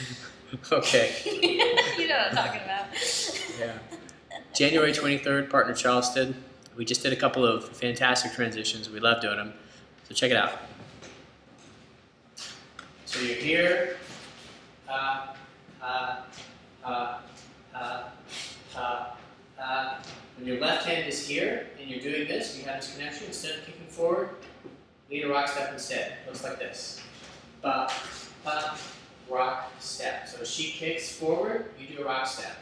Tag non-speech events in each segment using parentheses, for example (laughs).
(laughs) okay. (laughs) you know what I'm talking about. Yeah. January 23rd, partner Charleston. We just did a couple of fantastic transitions. We love doing them. So check it out. So you're here. Uh, uh, uh, uh, uh, uh. When your left hand is here and you're doing this, you have this connection. Instead of kicking forward, lead a rock step instead. Looks like this. Ba, ba, rock step. So she kicks forward, you do a rock step.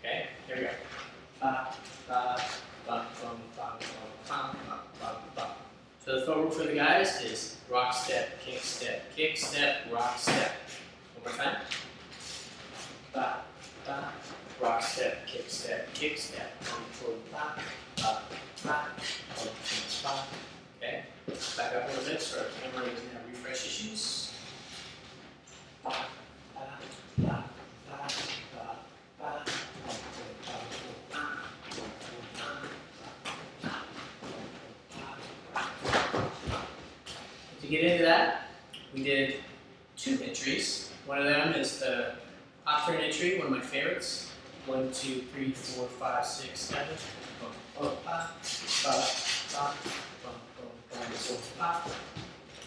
Okay, here we go. Ba, ba, ba. So the forward for the guys is rock step, kick step, kick step, rock step. One more time. Ba, ba, rock step, kick step, kick step. Ba, ba, ba, ba. Okay, back up a little bit so our camera doesn't have refresh issues. Ba, ba, ba, ba, ba, ba, boom, boom, ba, boom, ba, boom, boom, ba, ba, ba, boom, boom, ba, ba. To get into that, we did two entries. One of them is the tuck turn entry, one of my favorites. One, two, three, four, five, six, seven. Boom, boom, ba, ba, ba, boom, boom, boom, boom, ba.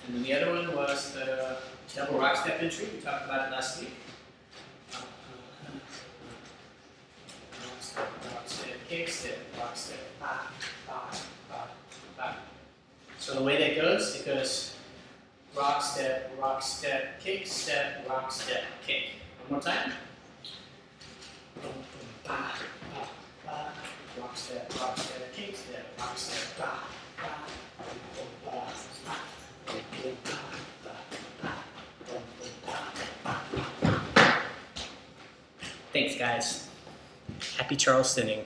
And then the other one was the double rock step entry. We talked about it last week. Kick step, rock step, ba, ba, ba, ba. So the way that goes, it goes step, rock step, kick step, rock step, kick. One more time. Rock step, rock step, kick step, rock step, ba. Thanks, guys. Happy Charlestoning.